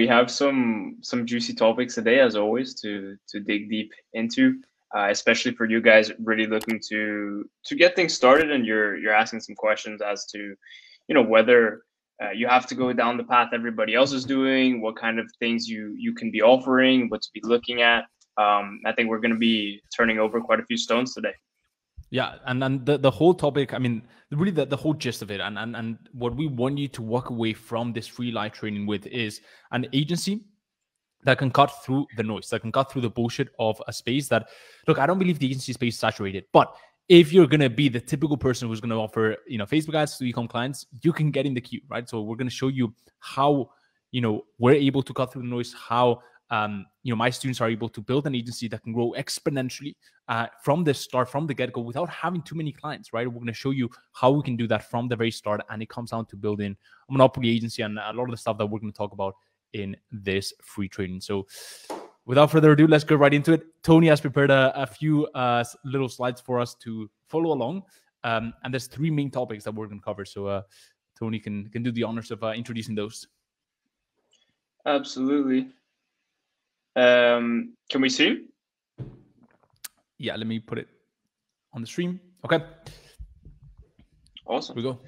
We have some some juicy topics today, as always, to to dig deep into. Uh, especially for you guys really looking to to get things started, and you're you're asking some questions as to, you know, whether uh, you have to go down the path everybody else is doing, what kind of things you you can be offering, what to be looking at. Um, I think we're going to be turning over quite a few stones today. Yeah, and and the, the whole topic, I mean, really the, the whole gist of it, and, and and what we want you to walk away from this free live training with is an agency that can cut through the noise, that can cut through the bullshit of a space that look, I don't believe the agency space is saturated, but if you're gonna be the typical person who's gonna offer, you know, Facebook ads to ecom clients, you can get in the queue, right? So we're gonna show you how you know we're able to cut through the noise, how um, you know my students are able to build an agency that can grow exponentially uh, from the start, from the get go, without having too many clients, right? We're gonna show you how we can do that from the very start, and it comes down to building a monopoly agency and a lot of the stuff that we're gonna talk about in this free training. So without further ado, let's go right into it. Tony has prepared a, a few uh, little slides for us to follow along. Um, and there's three main topics that we're going to cover. So uh, Tony can, can do the honors of uh, introducing those. Absolutely. Um, can we see? Yeah, let me put it on the stream. Okay. Awesome. Here we go.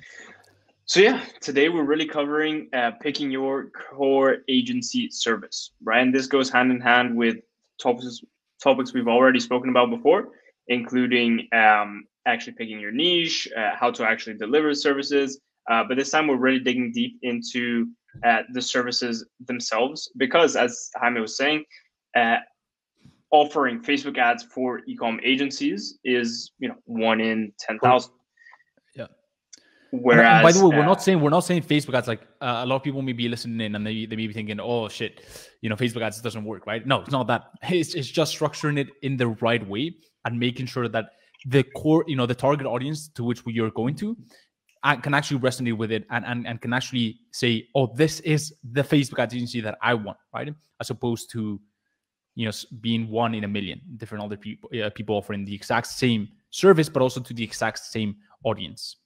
So yeah, today we're really covering uh, picking your core agency service, right? And this goes hand in hand with topics topics we've already spoken about before, including um, actually picking your niche, uh, how to actually deliver services. Uh, but this time we're really digging deep into uh, the services themselves because, as Jaime was saying, uh, offering Facebook ads for ecom agencies is you know one in ten thousand. Whereas, by the way, we're not saying we're not saying Facebook ads. Like uh, a lot of people may be listening in and they, they may be thinking, "Oh shit, you know, Facebook ads doesn't work." Right? No, it's not that. It's it's just structuring it in the right way and making sure that the core, you know, the target audience to which we are going to, uh, can actually resonate with it and, and and can actually say, "Oh, this is the Facebook ads agency that I want," right? As opposed to, you know, being one in a million different other people uh, people offering the exact same service, but also to the exact same audience.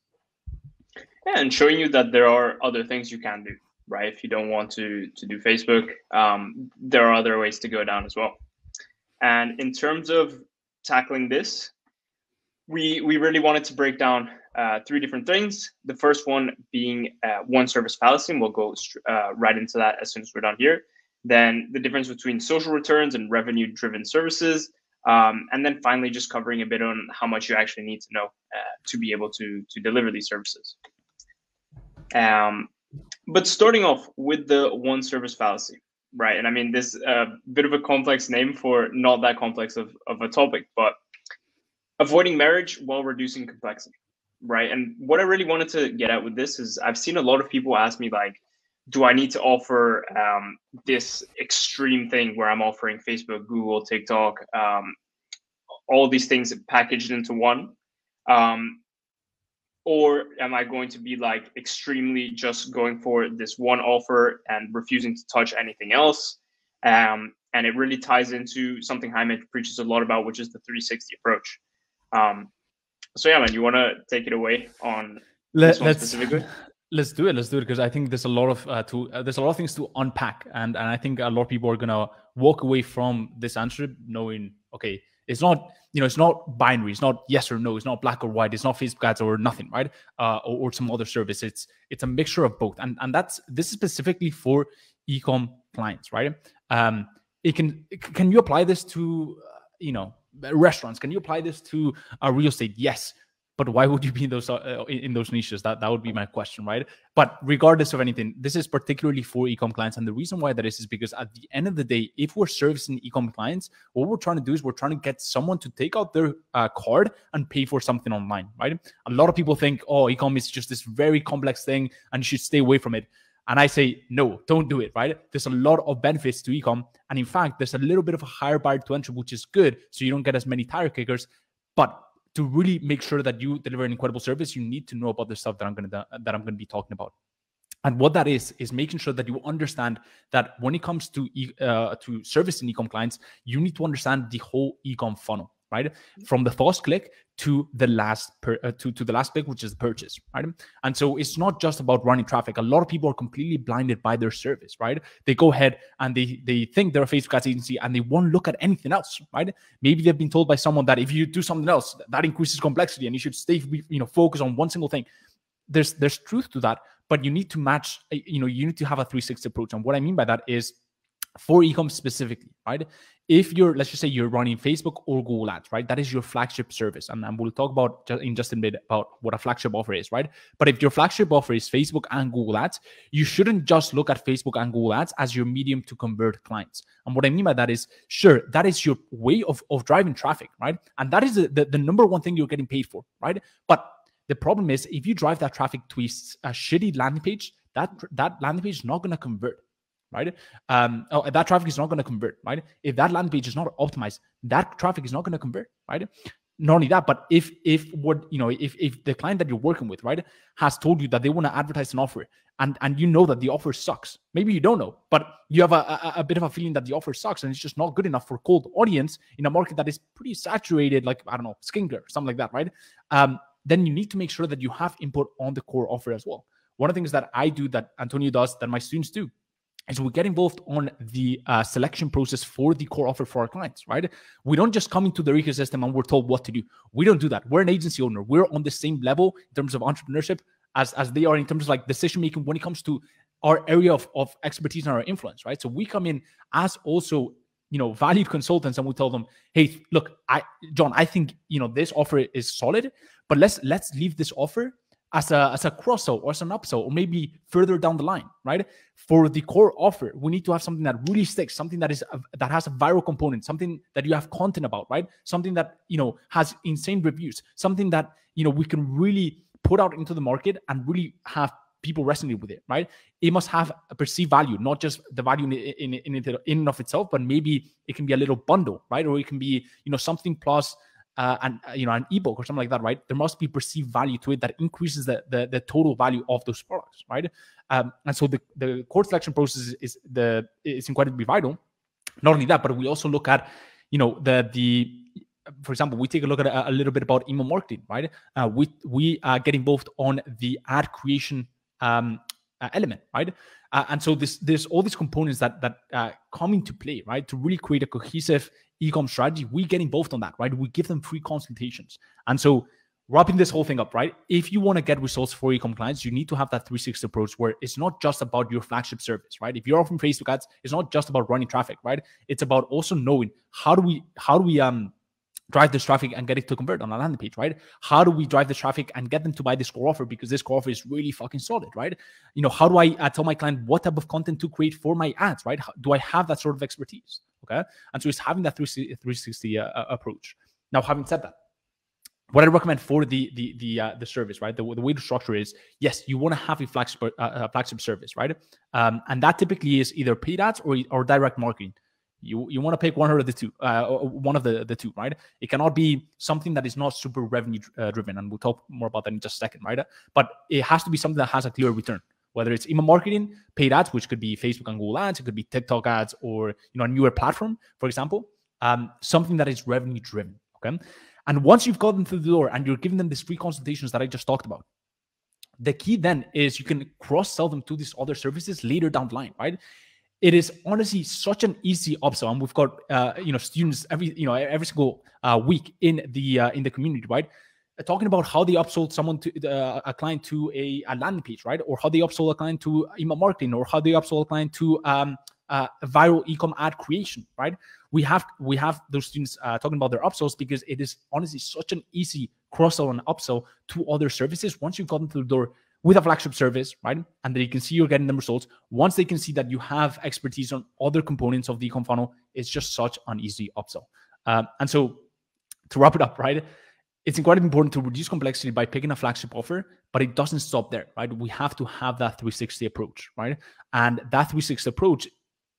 And showing you that there are other things you can do right? If you don't want to to do facebook um, there are other ways to go down as well. And in terms of tackling this we we really wanted to break down uh, three different things. The first one being uh, one service fallacy and we'll go uh, right into that as soon as we're done here. Then the difference between social returns and revenue driven services. Um, and then finally just covering a bit on how much you actually need to know uh, to be able to to deliver these services. Um, but starting off with the one service fallacy, right? And I mean, this a uh, bit of a complex name for not that complex of, of a topic, but avoiding marriage while reducing complexity, right? And what I really wanted to get at with this is I've seen a lot of people ask me, like, do I need to offer um, this extreme thing where I'm offering Facebook, Google, TikTok, um, all these things packaged into one? Um, or am I going to be like extremely just going for this one offer and refusing to touch anything else? Um, and it really ties into something Jaime preaches a lot about, which is the 360 approach. Um, so yeah, man, you want to take it away on Let, this one specifically? Let's do it. Let's do it because I think there's a lot of uh, to uh, there's a lot of things to unpack, and and I think a lot of people are gonna walk away from this answer knowing, okay, it's not, you know, it's not binary. It's not yes or no. It's not black or white. It's not Facebook ads or nothing, right? Uh, or, or some other service. It's it's a mixture of both. And and that's this is specifically for ecom clients, right? Um, it can can you apply this to uh, you know restaurants? Can you apply this to a real estate? Yes. But why would you be in those uh, in those niches? That that would be my question right? But regardless of anything this is particularly for ecom clients. And the reason why that is is because at the end of the day if we're servicing ecom clients what we're trying to do is we're trying to get someone to take out their uh, card and pay for something online right? A lot of people think oh ecom is just this very complex thing and you should stay away from it and I say, no, don't do it, right? There's a lot of benefits to ecom. And in fact, there's a little bit of a higher bar to entry, which is good. So you don't get as many tire kickers. But to really make sure that you deliver an incredible service, you need to know about the stuff that I'm going to that I'm to be talking about. And what that is is making sure that you understand that when it comes to e- uh, to servicing ecom clients, you need to understand the whole ecom funnel. Right? From the first click to the last per, uh, to, to the last click, which is the purchase, right? And so it's not just about running traffic. A lot of people are completely blinded by their service, right? They go ahead and they they think they're a Facebook ads agency and they won't look at anything else, right? Maybe they've been told by someone that if you do something else, that increases complexity and you should stay, you know, focus on one single thing. There's there's truth to that, but you need to match, you know, you need to have a 360 approach. And what I mean by that is for ecom specifically, right? If you're, let's just say you're running Facebook or Google Ads, right? That is your flagship service. And, and we'll talk about in just a bit about what a flagship offer is, right? But if your flagship offer is Facebook and Google Ads, you shouldn't just look at Facebook and Google Ads as your medium to convert clients. And what I mean by that is, sure, that is your way of, of driving traffic, right? And that is the, the, the number one thing you're getting paid for, right? But the problem is if you drive that traffic to a, a shitty landing page, that that landing page is not going to convert right? Um, oh, that traffic is not going to convert, right? If that landing page is not optimized, that traffic is not going to convert, right? Not only that, but if if what you know, if if the client that you're working with, right, has told you that they want to advertise an offer, and and you know that the offer sucks, maybe you don't know, but you have a, a, a bit of a feeling that the offer sucks, and it's just not good enough for cold audience in a market that is pretty saturated, like I don't know, skincare, something like that, right? Um, then you need to make sure that you have input on the core offer as well. One of the things that I do that Antonio does that my students do is we get involved on the uh, selection process for the core offer for our clients, right? We don't just come into their ecosystem and we're told what to do. We don't do that. We're an agency owner. We're on the same level in terms of entrepreneurship as, as they are in terms of like decision making when it comes to our area of, of expertise and our influence, right? So we come in as also you know valued consultants and we tell them hey look i john i think you know this offer is solid but let's let's leave this offer as a as a cross sell or as an upsell or maybe further down the line, right? For the core offer, we need to have something that really sticks, something that is a, that has a viral component, something that you have content about, right? Something that you know has insane reviews, something that you know we can really put out into the market and really have people resonate with it, right? It must have a perceived value, not just the value in in in, in, in and of itself, but maybe it can be a little bundle, right? Or it can be you know something plus uh, an uh, you know an ebook or something like that, right? There must be perceived value to it that increases the the, the total value of those products, right? Um, and so the the core selection process is, is the is incredibly vital. Not only that, but we also look at you know the the for example, we take a look at a, a little bit about email marketing, right? Uh, we we are getting involved on the ad creation um, uh, element, right? Uh, and so this there's all these components that that uh, come into play, right, to really create a cohesive ecom strategy. We get involved on that, right? We give them free consultations, and so wrapping this whole thing up, right? If you want to get results for ecom clients, you need to have that 360 approach where it's not just about your flagship service, right? If you're offering Facebook ads, it's not just about running traffic, right? It's about also knowing how do we how do we um drive this traffic and get it to convert on a landing page, right? How do we drive the traffic and get them to buy this core offer because this core offer is really fucking solid, right? You know, how do I uh, tell my client what type of content to create for my ads, right? How, do I have that sort of expertise? Okay. And so it's having that 360 uh, uh, approach. Now, having said that, what I recommend for the the the uh, the service, right? The, the way to structure is yes, you want to have a flagship uh, a flagship service, right? Um, and that typically is either paid ads or or direct marketing. You you want to pick one of the two, uh, one of the the two, right? It cannot be something that is not super revenue uh, driven, and we'll talk more about that in just a second, right? But it has to be something that has a clear return. Whether it's email marketing, paid ads, which could be Facebook and Google ads, it could be TikTok ads, or you know a newer platform, for example, um, something that is revenue driven. Okay, and once you've gotten through the door and you're giving them these free consultations that I just talked about, the key then is you can cross sell them to these other services later down the line, right? it is honestly such an easy upsell and we've got uh, you know students every you know every single uh, week in the uh, in the community right talking about how they upsold someone to uh, a client to a, a, landing page right or how they upsold a client to email marketing or how they upsold a client to um, uh, viral ecom ad creation right we have we have those students talking about their upsells because it is honestly such an easy cross sell and upsell to other services once you've gotten through the door with a flagship service, right? And they can see you're getting them results. Once they can see that you have expertise on other components of the ecom funnel, it's just such an easy upsell. Um, and so to wrap it up, right? It's incredibly important to reduce complexity by picking a flagship offer, but it doesn't stop there, right? We have to have that 360 approach, right? And that 360 approach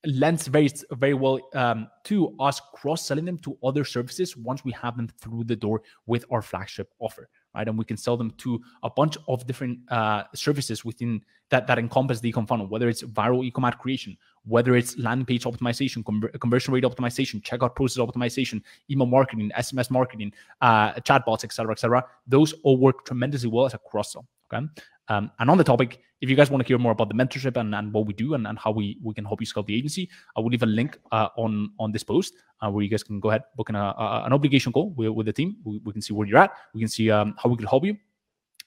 lends very very well um, to us cross selling them to other services once we have them through the door with our flagship offer right? And we can sell them to a bunch of different uh, services within that that encompass the ecom funnel, whether it's viral ecom ad creation whether it's landing page optimization, conversion rate optimization, checkout process optimization, email marketing, SMS marketing, uh, chatbots, etc., etc. Those all work tremendously well as a cross sell. Okay. Um, and on the topic, if you guys want to hear more about the mentorship and, and what we do and, and how we, we can help you scale the agency, I will leave a link uh, on on this post uh, where you guys can go ahead book an, uh, an obligation call with, with the team. We, we, can see where you're at. We can see um, how we can help you.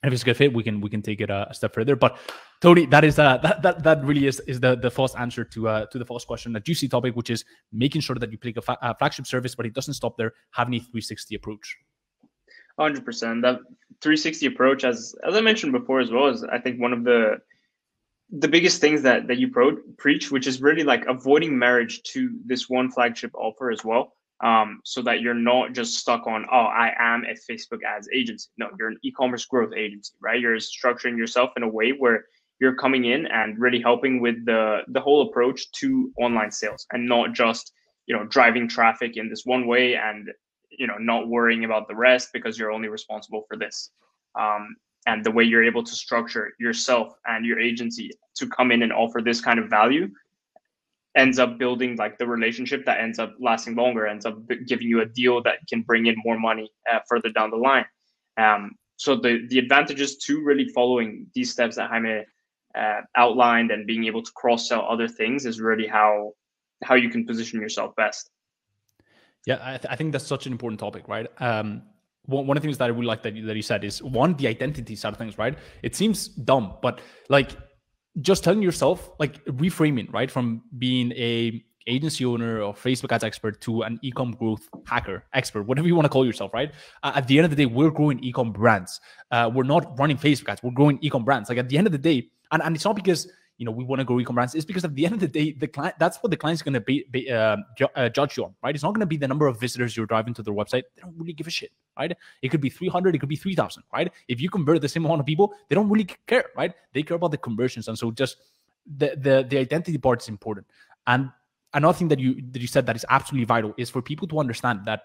If it's a good fit, we can we can take it a, step further. But Tony, that is uh, that that that really is is the the first answer to uh, to the first question, a juicy topic, which is making sure that you pick a, fa- a flagship service, but it doesn't stop there. Having a 360 approach. 100%. That 360 approach, as as I mentioned before as well, is I think one of the the biggest things that that you pro- preach, which is really like avoiding marriage to this one flagship offer as well. Um, so that you're not just stuck on, oh, I am a Facebook ads agency. No, you're an e-commerce growth agency, right? You're structuring yourself in a way where you're coming in and really helping with the the whole approach to online sales and not just you know driving traffic in this one way and you know not worrying about the rest because you're only responsible for this um, and the way you're able to structure yourself and your agency to come in and offer this kind of value ends up building like the relationship that ends up lasting longer ends up giving you a deal that can bring in more money uh, further down the line um, so the the advantages to really following these steps that jaime uh, outlined and being able to cross sell other things is really how how you can position yourself best yeah, I, th- I, think that's such an important topic, right? Um, one, of the things that I really like that you, that you said is one, the identity side of things, right? It seems dumb, but like just telling yourself, like reframing, right, from being a agency owner or Facebook ads expert to an ecom growth hacker expert, whatever you want to call yourself, right? Uh, at the end of the day, we're growing ecom brands. Uh, we're not running Facebook ads. We're growing ecom brands. Like at the end of the day, and, and it's not because you know we want to grow ecom brands is because at the end of the day the client that's what the client's going to be, be uh, ju- uh, judge you on right? It's not going to be the number of visitors you're driving to their website they don't really give a shit right? It could be 300 it could be 3000 right? If you convert the same amount of people they don't really care right? They care about the conversions and so just the the, the identity part is important. And another thing that you that you said that is absolutely vital is for people to understand that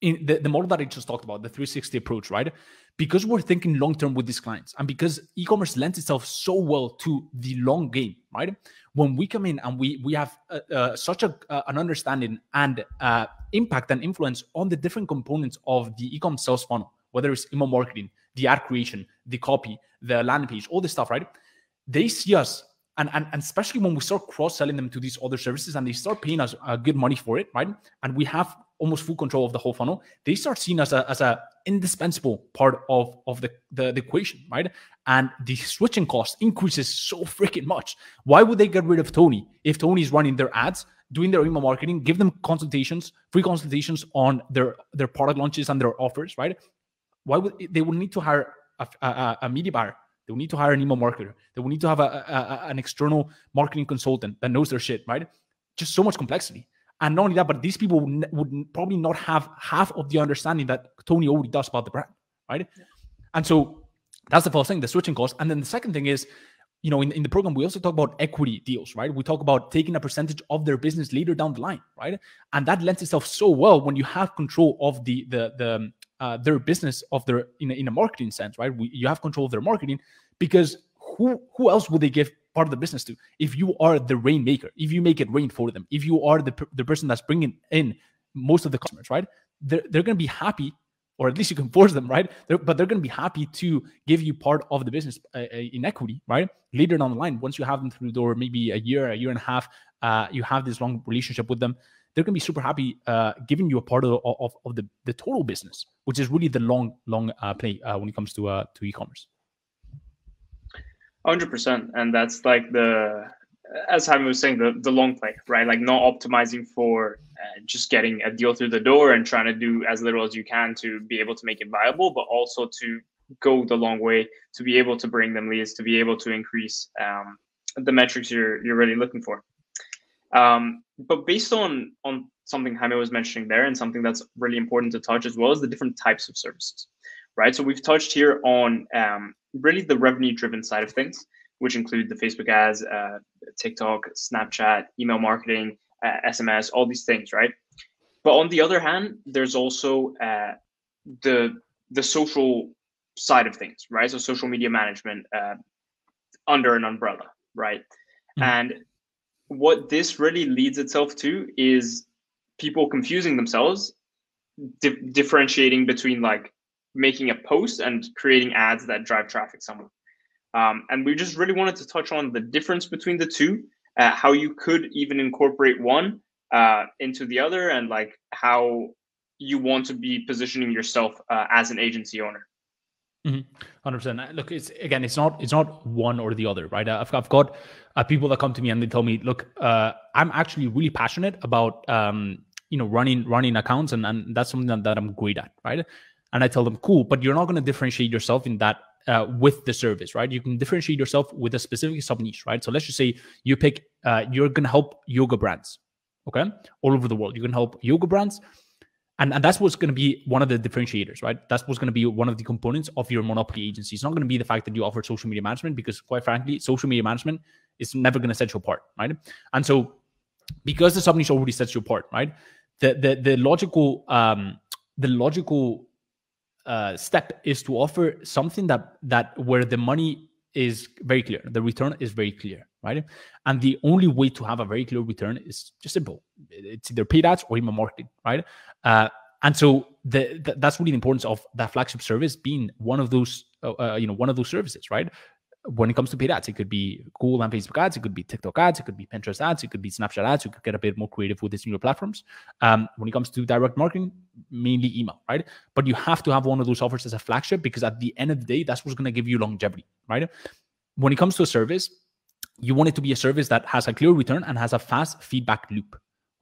in the, the model that I just talked about, the 360 approach, right? Because we're thinking long term with these clients and because e-commerce lends itself so well to the long game, right? When we come in and we we have uh, uh, such a uh, an understanding and uh, impact and influence on the different components of the e-com sales funnel, whether it's email marketing, the ad creation, the copy, the landing page, all this stuff, right? They see us and, and, and especially when we start cross-selling them to these other services and they start paying us uh, good money for it right? And we have almost full control of the whole funnel they start seeing us as a, as a indispensable part of of the, the, the equation right? And the switching cost increases so freaking much. Why would they get rid of tony if Tony is running their ads doing their email marketing give them consultations free consultations on their their product launches and their offers right? Why would they would need to hire a, a, a media buyer they will need to hire an email marketer. They will need to have a, a, an external marketing consultant that knows their shit, right? Just so much complexity. And not only that, but these people would, would probably not have half of the understanding that Tony already does about the brand, right? Yeah. And so that's the first thing, the switching cost. And then the second thing is, you know, in, in the program, we also talk about equity deals, right? We talk about taking a percentage of their business later down the line, right? And that lends itself so well when you have control of the the the um, uh, their business of their in a, in a marketing sense, right? We, you have control of their marketing because who who else would they give part of the business to if you are the rainmaker, if you make it rain for them, if you are the the person that's bringing in most of the customers, right? They're they're going to be happy, or at least you can force them, right? They're, but they're going to be happy to give you part of the business uh, uh, in equity, right? Later down the line, once you have them through the door, maybe a year, a year and a half, uh, you have this long relationship with them they're going to be super happy uh, giving you a part of, of, of the, the total business, which is really the long, long uh, play uh, when it comes to uh, to e-commerce. Hundred percent, and that's like the as Jaime was saying, the the long play, right? Like not optimizing for uh, just getting a deal through the door and trying to do as little as you can to be able to make it viable, but also to go the long way to be able to bring them leads, to be able to increase um, the metrics you're you're really looking for. Um, but based on on something Jaime was mentioning there, and something that's really important to touch as well as the different types of services, right? So we've touched here on um, really the revenue-driven side of things, which include the Facebook ads, uh, TikTok, Snapchat, email marketing, uh, SMS, all these things, right? But on the other hand, there's also uh, the the social side of things, right? So social media management uh, under an umbrella, right? Mm-hmm. And what this really leads itself to is people confusing themselves, di- differentiating between like making a post and creating ads that drive traffic somewhere. Um, and we just really wanted to touch on the difference between the two, uh, how you could even incorporate one uh, into the other, and like how you want to be positioning yourself uh, as an agency owner. Mm-hmm. 100%. Look, it's again, it's not it's not one or the other, right? I've, I've got uh, people that come to me and they tell me, look, uh, I'm actually really passionate about um, you know running running accounts, and, and that's something that, that I'm great at, right? And I tell them, cool, but you're not going to differentiate yourself in that uh, with the service, right? You can differentiate yourself with a specific sub niche, right? So let's just say you pick, uh, you're going to help yoga brands, okay, all over the world. You can help yoga brands, and, and that's what's going to be one of the differentiators, right? That's what's going to be one of the components of your monopoly agency. It's not going to be the fact that you offer social media management, because quite frankly, social media management is never going to set you apart, right? And so, because the sub niche already sets you apart, right? The the the logical um the logical uh, step is to offer something that that where the money is very clear, the return is very clear, right? And the only way to have a very clear return is just simple. It's either paid ads or email marketing, right? Uh, and so the, the, that's really the importance of that flagship service being one of those, uh, uh you know, one of those services, right? When it comes to paid ads, it could be Google and Facebook ads, it could be TikTok ads, it could be Pinterest ads, it could be Snapchat ads. You could get a bit more creative with these newer platforms. Um, when it comes to direct marketing, mainly email, right? But you have to have one of those offers as a flagship because at the end of the day, that's what's going to give you longevity, right? When it comes to a service, you want it to be a service that has a clear return and has a fast feedback loop.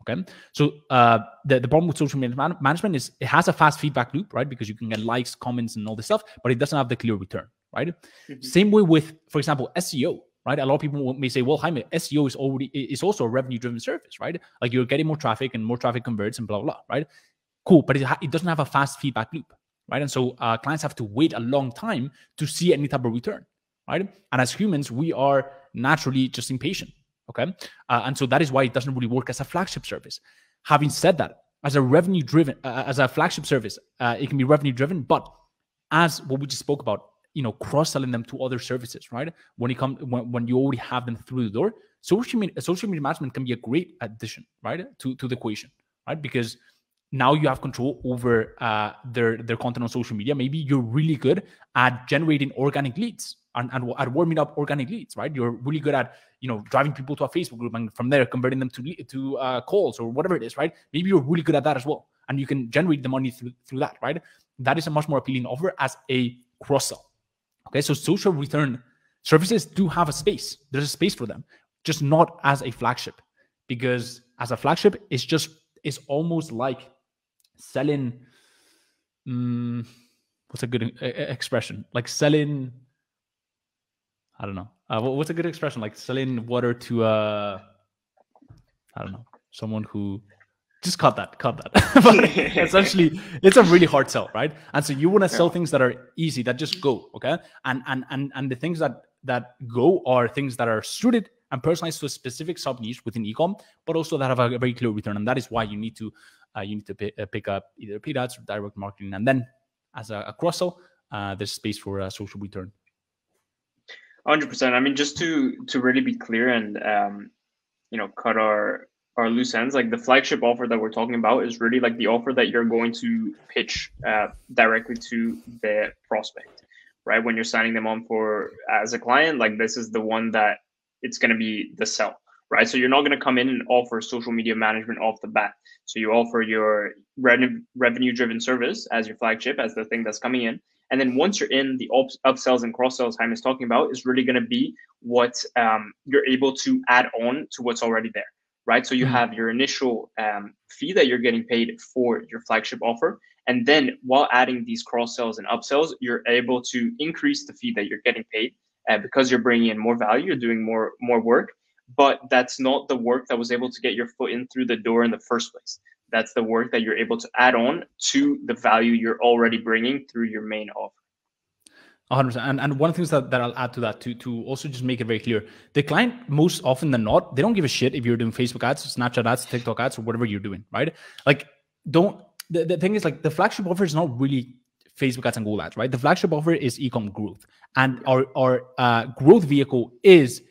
Okay. So uh, the, the problem with social media man- management is it has a fast feedback loop, right? Because you can get likes, comments, and all this stuff, but it doesn't have the clear return right? Mm-hmm. Same way with, for example, SEO, right? A lot of people may say, well, Jaime, SEO is already is also a revenue driven service, right? Like you're getting more traffic and more traffic converts and blah blah, blah right? Cool, but it, ha- it doesn't have a fast feedback loop, right? And so uh, clients have to wait a long time to see any type of return, right? And as humans, we are naturally just impatient, okay? Uh, and so that is why it doesn't really work as a flagship service. Having said that, as a revenue driven, uh, as a flagship service, uh, it can be revenue driven, but as what we just spoke about, you know cross-selling them to other services right? When you come when, when you already have them through the door social media social media management can be a great addition right to to the equation right? Because now you have control over uh, their their content on social media. Maybe you're really good at generating organic leads and, and at warming up organic leads right? You're really good at you know driving people to a facebook group and from there converting them to to uh, calls or whatever it is right? Maybe you're really good at that as well and you can generate the money through through that right? That is a much more appealing offer as a cross sell Okay, so social return services do have a space. There's a space for them, just not as a flagship, because as a flagship, it's just it's almost like selling. Um, what's a good uh, expression? Like selling. I don't know. Uh, what's a good expression? Like selling water to uh, I don't know, someone who just cut that, cut that. but essentially, it's a really hard sell, right? And so you want to sell things that are easy, that just go, okay? And and and and the things that that go are things that are suited and personalized to a specific sub niche within ecom, but also that have a very clear return. And that is why you need to uh, you need to pay, uh, pick up either paid ads or direct marketing, and then as a, a cross sell, uh, there's space for a social return. Hundred percent. I mean, just to to really be clear and um, you know cut our our loose ends. Like the flagship offer that we're talking about is really like the offer that you're going to pitch uh, directly to the prospect, right? When you're signing them on for as a client, like this is the one that it's going to be the sell, right? So you're not going to come in and offer social media management off the bat. So you offer your revenue driven service as your flagship, as the thing that's coming in. And then once you're in, the ups, upsells and cross sells Jaime is talking about is really going to be what um, you're able to add on to what's already there right? So you mm-hmm. have your initial um, fee that you're getting paid for your flagship offer. And then while adding these cross sells and upsells, you're able to increase the fee that you're getting paid uh, because you're bringing in more value, you're doing more more work. But that's not the work that was able to get your foot in through the door in the first place. That's the work that you're able to add on to the value you're already bringing through your main offer. 100%. And, and one of the things that, that I'll add to that to, to also just make it very clear the client, most often than not, they don't give a shit if you're doing Facebook ads, Snapchat ads, TikTok ads, or whatever you're doing, right? Like, don't the, the thing is, like, the flagship offer is not really Facebook ads and Google ads, right? The flagship offer is ecom growth. And our, our uh, growth vehicle is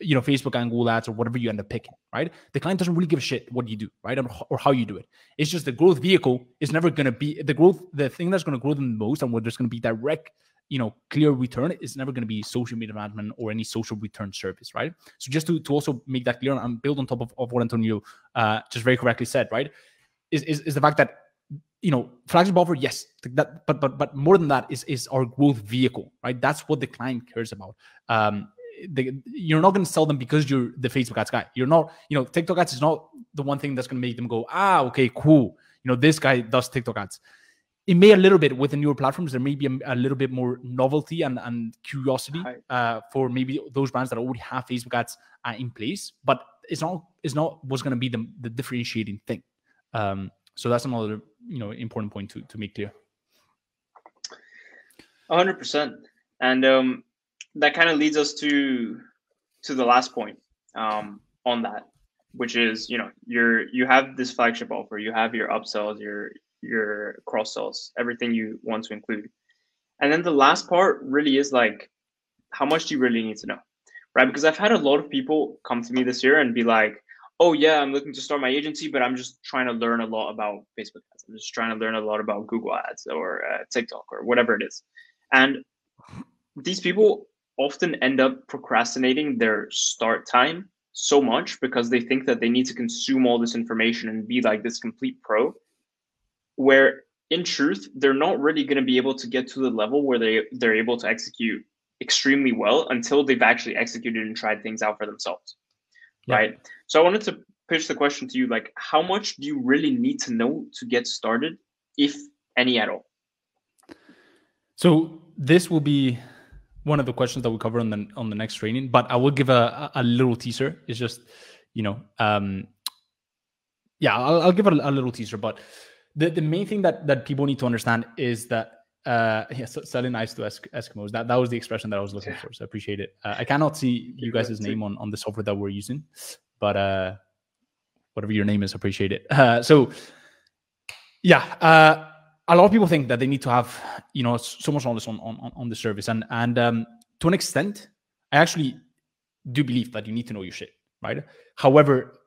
you know Facebook and Google ads or whatever you end up picking, right? The client doesn't really give a shit what you do, right, or, how you do it. It's just the growth vehicle is never going to be the growth. The thing that's going to grow them the most and where there's going to be direct, you know, clear return is never going to be social media management or any social return service, right? So just to, to also make that clear and build on top of, of what Antonio uh, just very correctly said, right, is, is is the fact that you know flagship offer yes that but but but more than that is is our growth vehicle right that's what the client cares about um the, you're not going to sell them because you're the Facebook ads guy. You're not, you know, TikTok ads is not the one thing that's going to make them go, ah, okay, cool. You know, this guy does TikTok ads. It may a little bit with the newer platforms. There may be a, a little bit more novelty and, and curiosity uh, for maybe those brands that already have Facebook ads uh, in place, but it's not it's not what's going to be the, the differentiating thing. Um, so that's another you know important point to to make clear. hundred percent. And um, that kind of leads us to to the last point um, on that, which is you know you're you have this flagship offer, you have your upsells, your your cross sells, everything you want to include, and then the last part really is like how much do you really need to know, right? Because I've had a lot of people come to me this year and be like, oh yeah, I'm looking to start my agency, but I'm just trying to learn a lot about Facebook ads. I'm just trying to learn a lot about Google ads or uh, TikTok or whatever it is, and these people often end up procrastinating their start time so much because they think that they need to consume all this information and be like this complete pro where in truth they're not really going to be able to get to the level where they they're able to execute extremely well until they've actually executed and tried things out for themselves yeah. right so i wanted to pitch the question to you like how much do you really need to know to get started if any at all so this will be one of the questions that we cover on the on the next training, but I will give a a little teaser. It's just you know, um, yeah, I'll, I'll give a, a little teaser. But the the main thing that that people need to understand is that uh yeah so selling ice to eskimos that that was the expression that i was looking yeah. for so i appreciate it. Uh, i cannot see you guys' name on on the software that we're using but uh whatever your name is appreciate it. Uh so yeah uh a lot of people think that they need to have you know so much knowledge on on, on the service and and um, to an extent i actually do believe that you need to know your shit right? However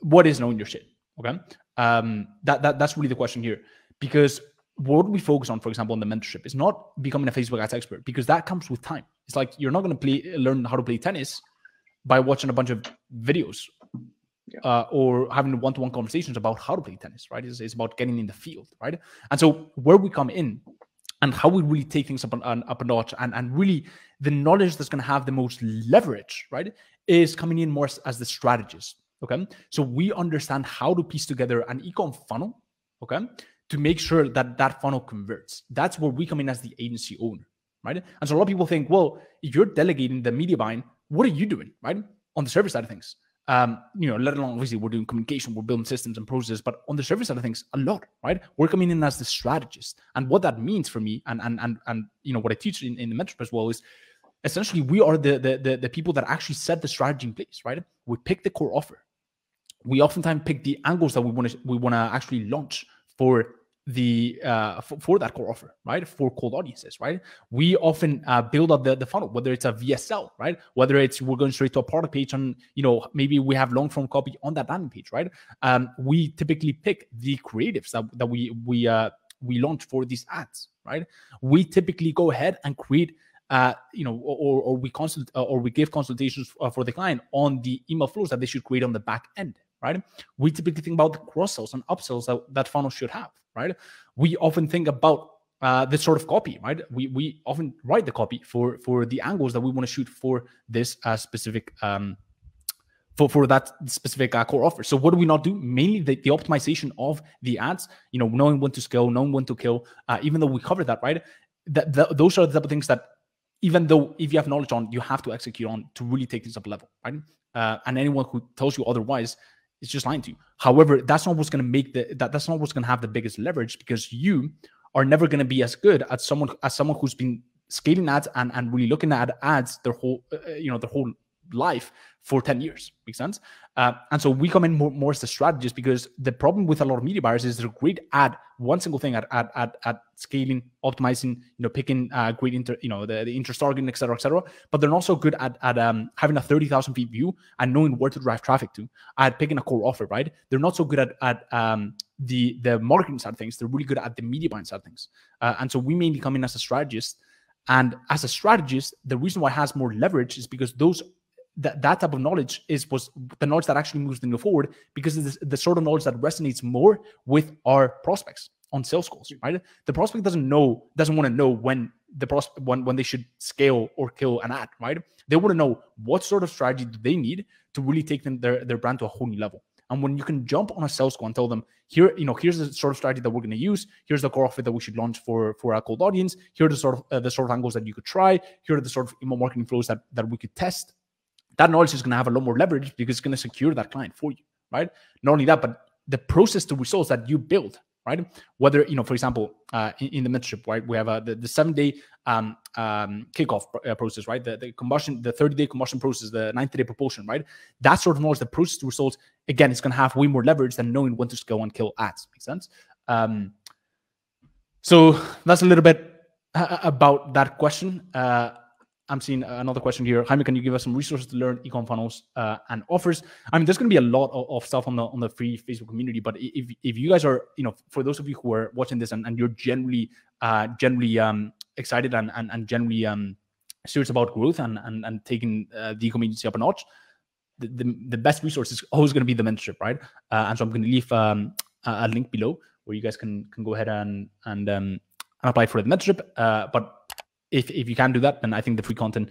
what is knowing your shit okay um that, that that's really the question here because what we focus on for example in the mentorship is not becoming a facebook ads expert because that comes with time it's like you're not going to play learn how to play tennis by watching a bunch of videos yeah. uh, or having one-to-one conversations about how to play tennis, right? It's, it's, about getting in the field, right? And so where we come in and how we really take things up, an, up a notch and, and really the knowledge that's going to have the most leverage, right, is coming in more as, as the strategist, okay? So we understand how to piece together an ecom funnel, okay, to make sure that that funnel converts. That's where we come in as the agency owner, right? And so a lot of people think, well, if you're delegating the media buying, what are you doing, right? On the service side of things um, you know, let alone obviously we're doing communication, we're building systems and processes, but on the service side of things, a lot, right? We're coming in as the strategist. And what that means for me, and and and and you know, what I teach in, in the mentorship as well is essentially we are the, the the the people that actually set the strategy in place, right? We pick the core offer. We oftentimes pick the angles that we want to we want to actually launch for the uh for, for, that core offer right? For cold audiences right? We often uh, build up the, the funnel whether it's a vsl right? Whether it's we're going straight to a product page on you know maybe we have long form copy on that landing page right? Um we typically pick the creatives that, that we we uh we launch for these ads right? We typically go ahead and create uh, you know, or, or we consult uh, or we give consultations uh, for the client on the email flows that they should create on the back end, right? We typically think about the cross sells and upsells that that funnel should have, right? We often think about uh, this sort of copy, right? We we often write the copy for for the angles that we want to shoot for this uh, specific um, for for that specific uh, core offer. So what do we not do? Mainly the, the optimization of the ads. You know, knowing when to scale, knowing when to kill. Uh, even though we covered that, right? That, that those are the type of things that even though if you have knowledge on, you have to execute on to really take this up level, right? Uh, and anyone who tells you otherwise it's just lying to you. However, that's not what's going to make the that, that's not what's going to have the biggest leverage because you are never going to be as good as someone as someone who's been scaling ads and, and really looking at ads their whole uh, uh you know their whole life for 10 years. Makes sense? Uh, and so we come in more, more as the strategist because the problem with a lot of media buyers is they're great at one single thing at at at, at scaling, optimizing, you know, picking uh, great inter, you know, the, the interest targeting, et cetera, et cetera. But they're not so good at at um, having a 30,000 feet view and knowing where to drive traffic to, at picking a core offer, right? They're not so good at at um, the the marketing side of things. They're really good at the media buying side of things. Uh, and so we mainly come in as a strategist. And as a strategist, the reason why it has more leverage is because those that that type of knowledge is was the knowledge that actually moves the needle forward because it's the sort of knowledge that resonates more with our prospects on sales calls, right? The prospect doesn't know, doesn't want to know when the prospect when, when they should scale or kill an ad, right? They want to know what sort of strategy do they need to really take them their, their brand to a whole new level. And when you can jump on a sales call and tell them, here, you know, here's the sort of strategy that we're going to use. Here's the core offer that we should launch for for our cold audience. Here are the sort of uh, the sort of angles that you could try. Here are the sort of email marketing flows that that we could test that knowledge is going to have a lot more leverage because it's going to secure that client for you, right? Not only that, but the process to results that you build, right? Whether you know, for example, uh, in, in, the mentorship, right, we have a, the, the seven day um, um, kickoff uh, process, right? The, the combustion, the 30 day combustion process, the 90 day propulsion, right? That sort of knowledge, the process to results, again, it's going to have way more leverage than knowing when to go and kill ads. Makes sense? Um, so that's a little bit uh, about that question. Uh, I'm seeing another question here. Jaime, can you give us some resources to learn ecom funnels uh, and offers? I mean, there's going to be a lot of, of, stuff on the on the free Facebook community, but if if you guys are, you know, for those of you who are watching this and, and you're generally uh, generally um, excited and and, and generally um, serious about growth and and, and taking uh, the agency up a notch, the, the, the best resource is always going to be the mentorship, right? Uh, and so I'm going to leave um, a link below where you guys can can go ahead and and um, and apply for the mentorship. Uh, but if if you can do that, then I think the free content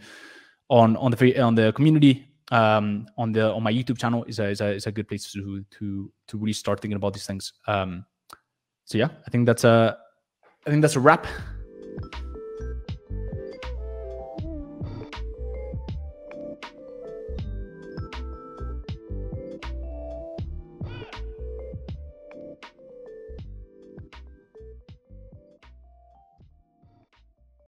on on the free on the community um, on the on my YouTube channel is a is a, is a good place to to to really start thinking about these things. Um, so yeah, I think that's a I think that's a wrap.